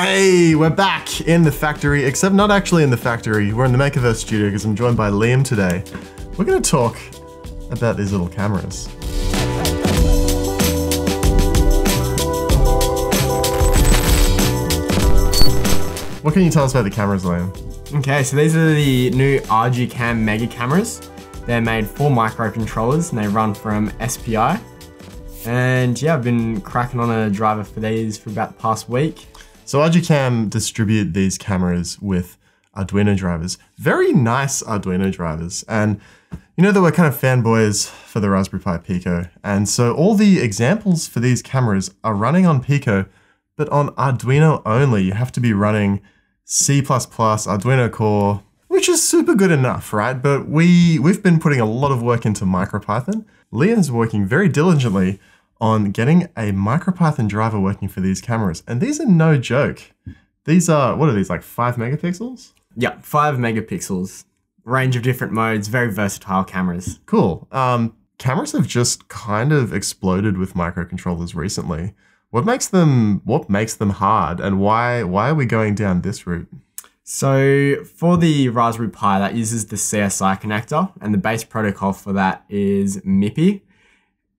Hey, we're back in the factory, except not actually in the factory. We're in the Makerverse studio because I'm joined by Liam today. We're going to talk about these little cameras. What can you tell us about the cameras, Liam? Okay, so these are the new ArduCam Mega cameras. They're made for microcontrollers and they run from SPI. And yeah, I've been cracking on a driver for these for about the past week. So ArduCam distribute these cameras with Arduino drivers. Very nice Arduino drivers. And you know that we're kind of fanboys for the Raspberry Pi Pico. And so all the examples for these cameras are running on Pico, but on Arduino only. You have to be running C++, Arduino Core, which is super good enough, right? But we, we've been putting a lot of work into MicroPython. Liam's working very diligently on getting a MicroPython driver working for these cameras. And these are no joke. These are, what are these, like five megapixels? Yeah, five megapixels, range of different modes, very versatile cameras. Cool. Um, cameras have just kind of exploded with microcontrollers recently. What makes them what makes them hard and why why are we going down this route? So for the Raspberry Pi that uses the CSI connector and the base protocol for that is MIPI.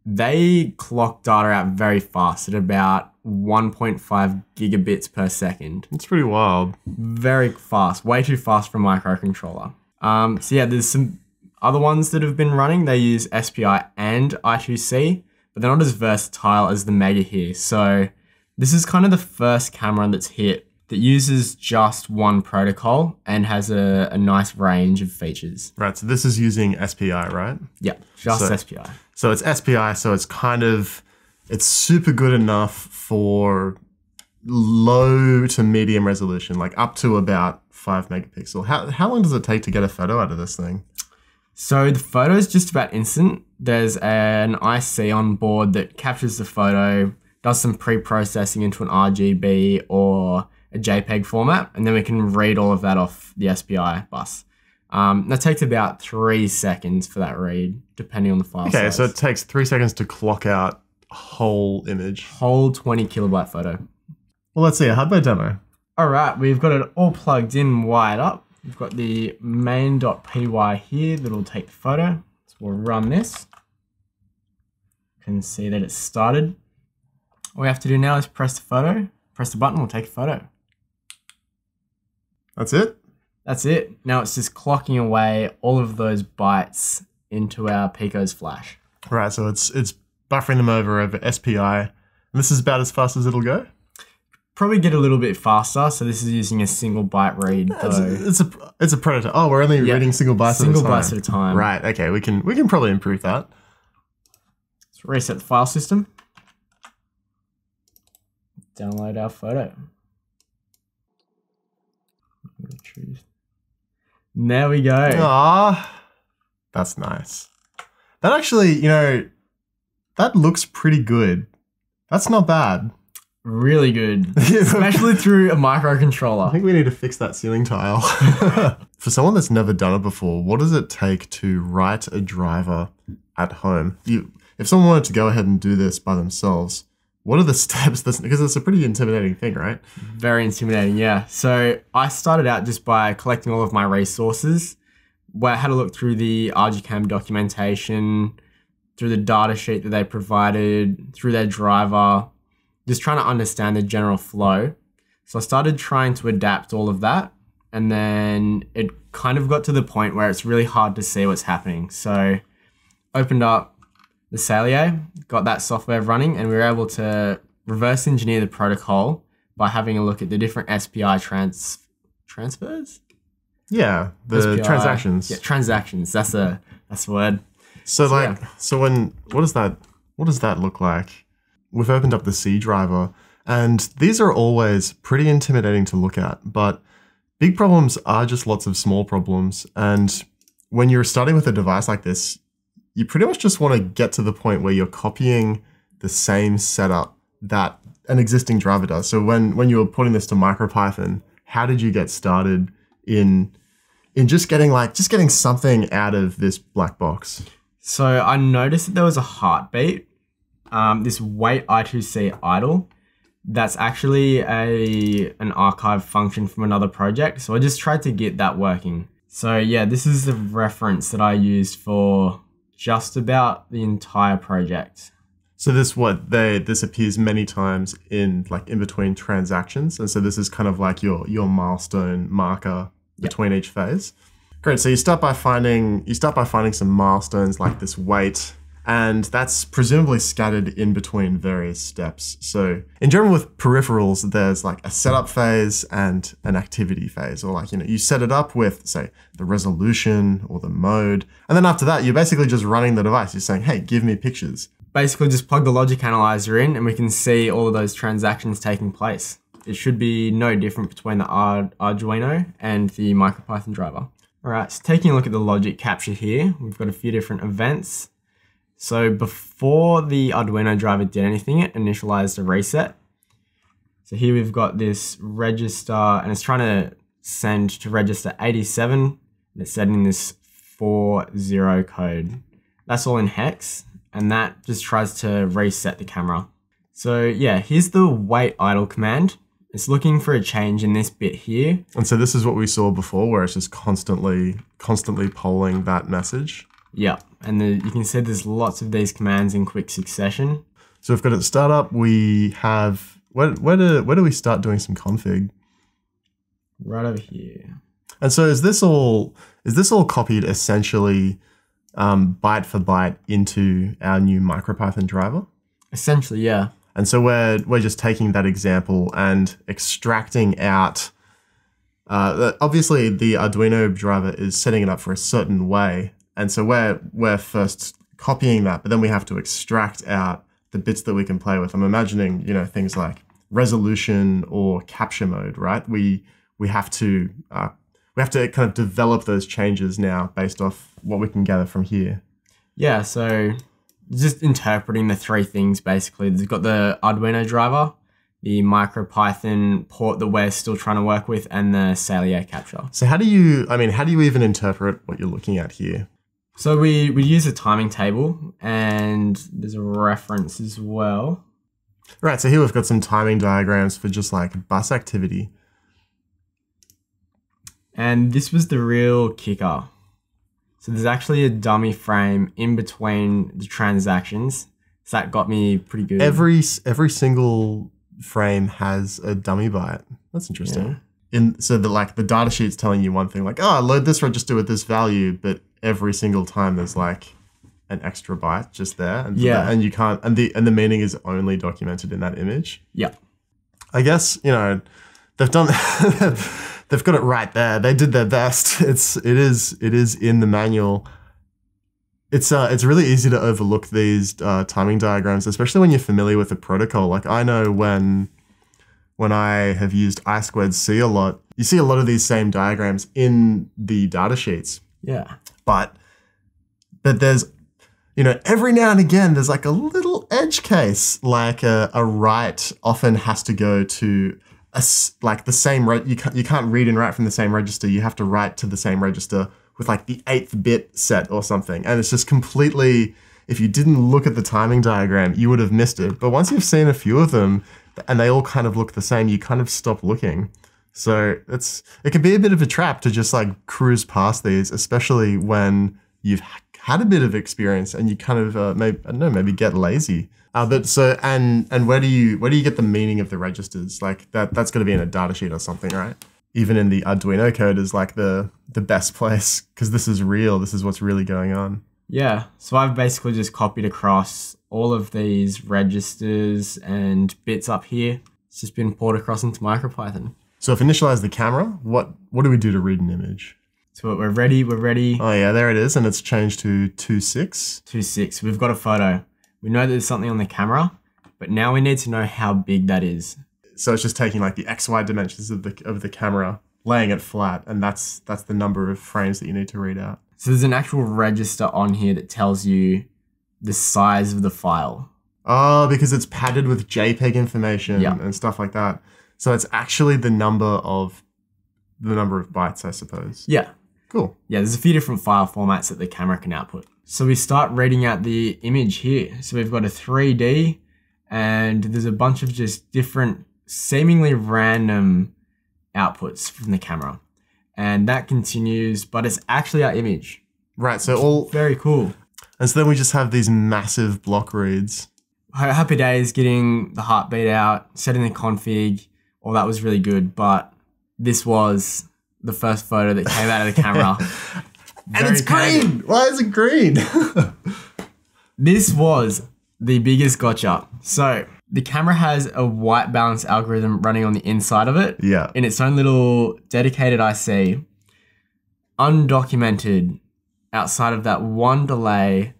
They clock data out very fast at about 1.5 gigabits per second. It's pretty wild. Very fast, way too fast for a microcontroller. Um, so yeah, there's some other ones that have been running. They use SPI and I2C, but they're not as versatile as the Mega here. So this is kind of the first camera that's hit that uses just one protocol and has a, a nice range of features. Right, so this is using SPI, right? Yeah, just So- SPI. So it's SPI, so it's kind of it's super good enough for low to medium resolution, like up to about five megapixel. How how long does it take to get a photo out of this thing? So the photo is just about instant. There's an IC on board that captures the photo, does some pre-processing into an RGB or a JPEG format, and then we can read all of that off the SPI bus. Um, that takes about three seconds for that read, depending on the file Okay, size. so it takes three seconds to clock out a whole image. whole 20 kilobyte photo. Well, let's see a hardware demo. All right, we've got it all plugged in, wired up. We've got the main.py here that'll take the photo. So we'll run this. You can see that it's started. All we have to do now is press the photo, press the button, we'll take a photo. That's it. That's it. Now it's just clocking away all of those bytes into our Pico's flash. Right, so it's it's buffering them over over SPI. And this is about as fast as it'll go. Probably get a little bit faster, so this is using a single byte read. It's, though. it's a it's a predator. Oh, we're only Yeah, reading single bytes single at a time. bytes at a time. Right. Okay. We can we can probably improve that. Let's reset the file system. Download our photo. Gonna There we go. Ah, that's nice. That actually, you know, that looks pretty good. That's not bad. Really good. Especially through a microcontroller. I think we need to fix that ceiling tile. For someone that's never done it before, what does it take to write a driver at home? You, if someone wanted to go ahead and do this by themselves, what are the steps? Because it's a pretty intimidating thing, right? Very intimidating, yeah. So I started out just by collecting all of my resources. Where I had a look through the ArduCam documentation, through the data sheet that they provided, through their driver, just trying to understand the general flow. So I started trying to adapt all of that. And then it kind of got to the point where it's really hard to see what's happening. So opened up the Saleae, got that software running, and we were able to reverse engineer the protocol by having a look at the different SPI trans transfers. Yeah, the SPI transactions. Yeah, transactions. That's a that's the word. So, So, like, so when what does that what does that look like? We've opened up the C driver, and these are always pretty intimidating to look at. But big problems are just lots of small problems, and when you're starting with a device like this, you pretty much just want to get to the point where you're copying the same setup that an existing driver does. So when when you were putting this to MicroPython, how did you get started in in just getting like just getting something out of this black box? So I noticed that there was a heartbeat. Um, this wait I2C idle. That's actually a an archive function from another project. So I just tried to get that working. So yeah, this is the reference that I used for just about the entire project. So this what they this appears many times in like in between transactions, and so this is kind of like your your milestone marker between each phase. Great. So you start by finding you start by finding some milestones like this wait, and that's presumably scattered in between various steps. So in general, with peripherals, there's like a setup phase and an activity phase, or like you know you set it up with say the resolution or the mode, and then after that you're basically just running the device. You're saying, hey, give me pictures basically just plug the logic analyzer in and we can see all of those transactions taking place. It should be no different between the Arduino and the MicroPython driver. All right, so taking a look at the logic capture here, we've got a few different events. So before the Arduino driver did anything, it initialized a reset. So here we've got this register and it's trying to send to register 87 and it's setting this 40 code. That's all in hex and that just tries to reset the camera. So yeah, here's the wait idle command. It's looking for a change in this bit here. And so this is what we saw before where it's just constantly, constantly polling that message. Yeah, and the, you can see there's lots of these commands in quick succession. So we've got at startup, we have, where, where, do, where do we start doing some config? Right over here. And so is this all, is this all copied essentially um, byte for byte into our new MicroPython driver. Essentially, yeah. And so we're we're just taking that example and extracting out. Uh, obviously, the Arduino driver is setting it up for a certain way, and so we're we're first copying that, but then we have to extract out the bits that we can play with. I'm imagining, you know, things like resolution or capture mode, right? We we have to uh, we have to kind of develop those changes now based off what we can gather from here. Yeah, so just interpreting the three things basically. They've got the Arduino driver, the MicroPython port that we're still trying to work with, and the Saleae capture. So how do you, I mean, how do you even interpret what you're looking at here? So we, we use a timing table and there's a reference as well. Right, so here we've got some timing diagrams for just like bus activity. And this was the real kicker. So there's actually a dummy frame in between the transactions. So that got me pretty good. Every every single frame has a dummy byte. That's interesting. Yeah. In so the like the data sheet's telling you one thing, like, oh, load this register with this value, but every single time there's like an extra byte just there. And yeah. and you can't and the and the meaning is only documented in that image. Yeah. I guess, you know, they've done they've got it right there. They did their best. It's it is it is in the manual. It's uh it's really easy to overlook these uh, timing diagrams, especially when you're familiar with the protocol. Like I know when when I have used I squared C a lot, you see a lot of these same diagrams in the data sheets. Yeah. But but there's you know, every now and again, there's like a little edge case, like a, a write often has to go to a, like the same re- you can't you can't read and write from the same register. You have to write to the same register with like the eighth bit set or something, and it's just completely. If you didn't look at the timing diagram, you would have missed it. But once you've seen a few of them, and they all kind of look the same, you kind of stop looking. So it's it can be a bit of a trap to just like cruise past these, especially when you've had a bit of experience and you kind of uh, maybe I don't know maybe get lazy. Uh, but so and and where do you where do you get the meaning of the registers? Like that that's going to be in a data sheet or something, right? Even in the Arduino code is like the the best place because this is real. This is what's really going on. Yeah. So I've basically just copied across all of these registers and bits up here. It's just been poured across into MicroPython. So if initialize the camera, what what do we do to read an image? So we're ready. We're ready. Oh yeah, there it is, and it's changed to two six. Two six. We've got a photo. We know there's something on the camera, but now we need to know how big that is. So it's just taking like the XY dimensions of the of the camera, laying it flat, and that's that's the number of frames that you need to read out. So there's an actual register on here that tells you the size of the file. Oh, because it's padded with JPEG information yeah. and stuff like that. So it's actually the number of the number of bytes, I suppose. Yeah. Cool. Yeah, there's a few different file formats that the camera can output. So we start reading out the image here. So we've got a 3D and there's a bunch of just different, seemingly random outputs from the camera. And that continues, but it's actually our image. Right. So all Very cool. And so then we just have these massive block reads. Happy days getting the heartbeat out, setting the config, all that was really good. But this was the first photo that came out of the camera. And it's green. Why is it green? This was the biggest gotcha. So the camera has a white balance algorithm running on the inside of it yeah. in its own little dedicated IC, undocumented outside of that one delay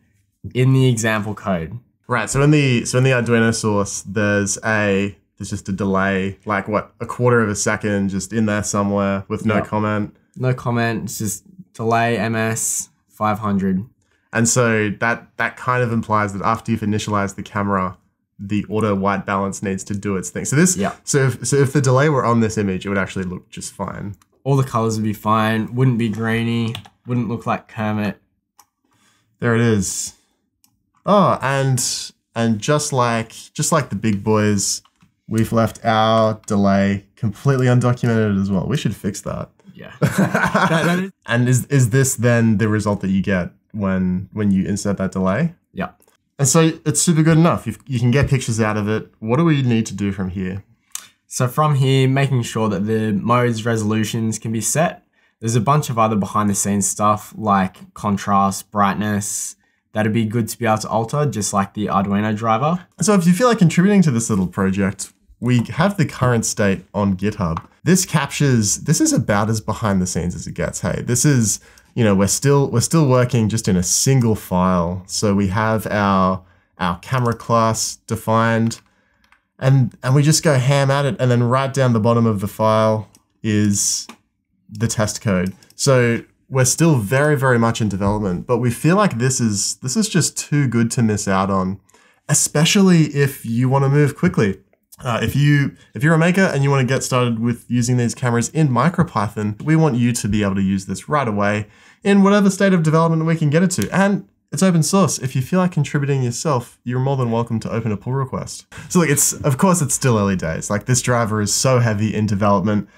in the example code. Right. So in the so in the Arduino source, there's a there's just a delay, like what a quarter of a second, just in there somewhere with no Yeah. comment. No comment, it's just delay MS 500. And so that that kind of implies that after you've initialized the camera, the auto white balance needs to do its thing. So this Yeah. so if so if the delay were on this image, it would actually look just fine. All the colors would be fine, wouldn't be grainy, wouldn't look like Kermit. There it is. Oh, and and just like just like the big boys, we've left our delay completely undocumented as well. We should fix that. Yeah. That- that is- And is is this then the result that you get when when you insert that delay? yeah. And so it's super good enough. You, you can get pictures out of it. What do we need to do from here? So from here, making sure that the modes resolutions can be set. There's a bunch of other behind the scenes stuff like contrast, brightness. That'd be good to be able to alter, just like the Arduino driver. So if you feel like contributing to this little project, we have the current state on GitHub. This captures this is about as behind the scenes as it gets. Hey, this is, you know, we're still we're still working just in a single file. So we have our our camera class defined and and we just go ham at it and then right down the bottom of the file is the test code. So we're still very very much in development, but we feel like this is this is just too good to miss out on especially if you want to move quickly. Uh, if you if you're a maker and you want to get started with using these cameras in MicroPython, we want you to be able to use this right away in whatever state of development we can get it to. And it's open source. If you feel like contributing yourself, you're more than welcome to open a pull request. So look, it's of course it's still early days. Like this driver is so heavy in development,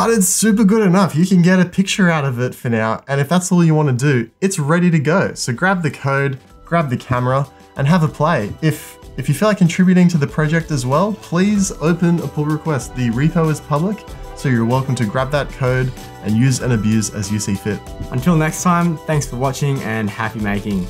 but it's super good enough. You can get a picture out of it for now, and if that's all you want to do, it's ready to go. So grab the code, grab the camera, and have a play. If if you feel like contributing to the project as well, please open a pull request. The repo is public, so you're welcome to grab that code and use and abuse as you see fit. Until next time, thanks for watching and happy making.